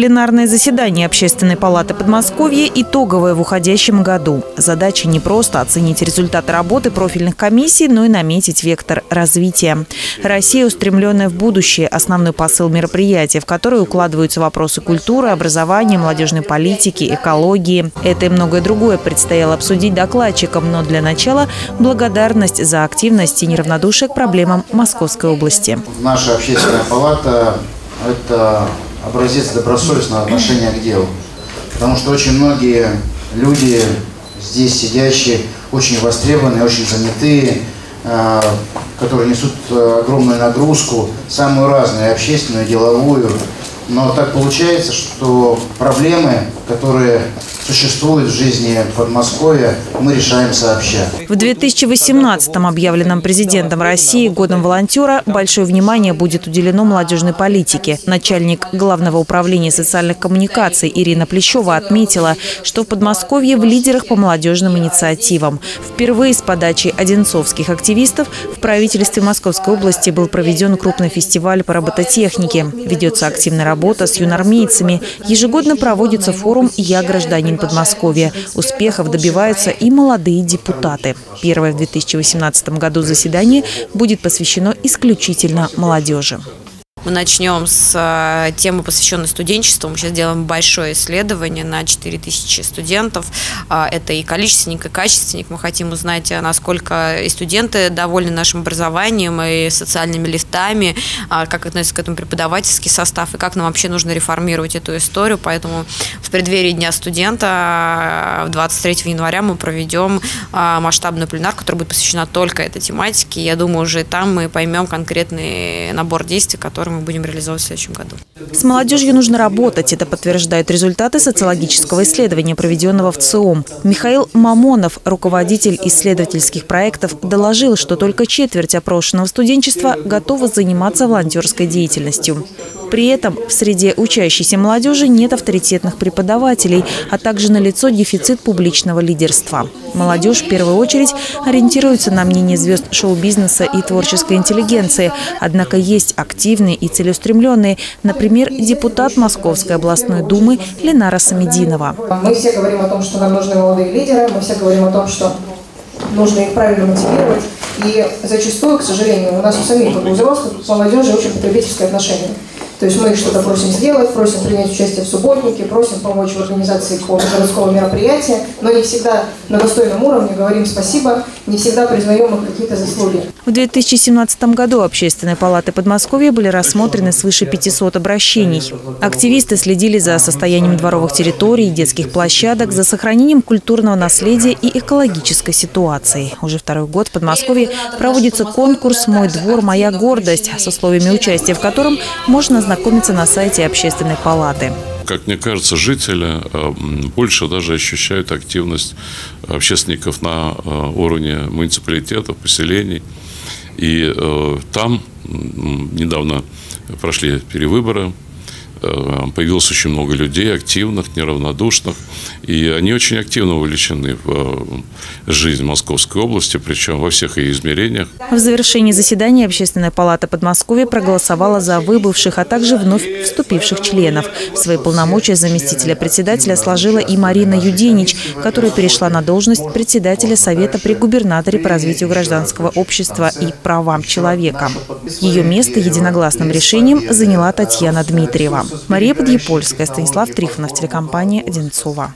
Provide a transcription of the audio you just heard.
Пленарное заседание Общественной палаты Подмосковья итоговое в уходящем году. Задача не просто оценить результаты работы профильных комиссий, но и наметить вектор развития. Россия, устремленная в будущее, основной посыл мероприятия, в которое укладываются вопросы культуры, образования, молодежной политики, экологии. Это и многое другое предстояло обсудить докладчикам, но для начала благодарность за активность и неравнодушие к проблемам Московской области. Наша общественная палата – это образец добросовестного отношения к делу. Потому что очень многие люди здесь сидящие очень востребованные, очень занятые, э, которые несут э, огромную нагрузку, самую разную, общественную, деловую. Но так получается, что проблемы, которые существует в жизни Подмосковья, мы решаем сообща. В 2018-м, объявленном президентом России годом волонтера, большое внимание будет уделено молодежной политике. Начальник Главного управления социальных коммуникаций Ирина Плещева отметила, что в Подмосковье в лидерах по молодежным инициативам. Впервые с подачи одинцовских активистов в правительстве Московской области был проведен крупный фестиваль по робототехнике. Ведется активная работа с юнормейцами. Ежегодно проводится форум «Я гражданин Подмосковья. Успехов добиваются и молодые депутаты. Первое в 2018 году заседание будет посвящено исключительно молодежи. Мы начнем с э, темы, посвященной студенчеству. Мы сейчас делаем большое исследование на 4000 студентов. А, это и количественник, и качественник. Мы хотим узнать, э, насколько и студенты довольны нашим образованием и социальными лифтами, а, как относится к этому преподавательский состав, и как нам вообще нужно реформировать эту историю. Поэтому в преддверии Дня студента 23 января мы проведем масштабную пленарку, которая будет посвящена только этой тематике. Я думаю, уже там мы поймем конкретный набор действий, которые мы будем реализовывать в следующем году. С молодежью нужно работать. Это подтверждают результаты социологического исследования, проведенного в ЦИОМ. Михаил Мамонов, руководитель исследовательских проектов, доложил, что только четверть опрошенного студенчества готова заниматься волонтерской деятельностью. При этом в среде учащейся молодежи нет авторитетных преподавателей, а также налицо дефицит публичного лидерства. Молодежь в первую очередь ориентируется на мнение звезд шоу-бизнеса и творческой интеллигенции. Однако есть активные и целеустремленные, например, депутат Московской областной думы Ленара Самединова. Мы все говорим о том, что нам нужны молодые лидеры, мы все говорим о том, что нужно их правильно мотивировать. И зачастую, к сожалению, у нас у самих, у взрослых, у молодежи очень потребительское отношение. То есть мы их что-то просим сделать, просим принять участие в субботнике, просим помочь в организации городского мероприятия, но не всегда на достойном уровне говорим спасибо, не всегда признаем их какие-то заслуги. В 2017 году Общественной палаты Подмосковья были рассмотрены свыше 500 обращений. Активисты следили за состоянием дворовых территорий, детских площадок, за сохранением культурного наследия и экологической ситуации. Уже второй год в Подмосковье проводится конкурс «Мой двор, моя гордость», с условиями участия в котором можно ознакомиться на сайте Общественной палаты как мне кажется, жители э, больше даже ощущают активность общественников на э, уровне муниципалитетов, поселений. И э, там недавно прошли перевыборы появилось очень много людей, активных, неравнодушных, и они очень активно вовлечены в э, жизнь Московской области, причем во всех ее измерениях. В завершении заседания Общественная палата Подмосковья проголосовала за выбывших, а также вновь вступивших членов. Свои полномочия заместителя председателя сложила и Марина Юденич, которая перешла на должность председателя Совета при губернаторе по развитию гражданского общества и правам человека. Ее место единогласным решением заняла Татьяна Дмитриева. Мария Подъепольская, Станислав Трифонов, телекомпания «Одинцова».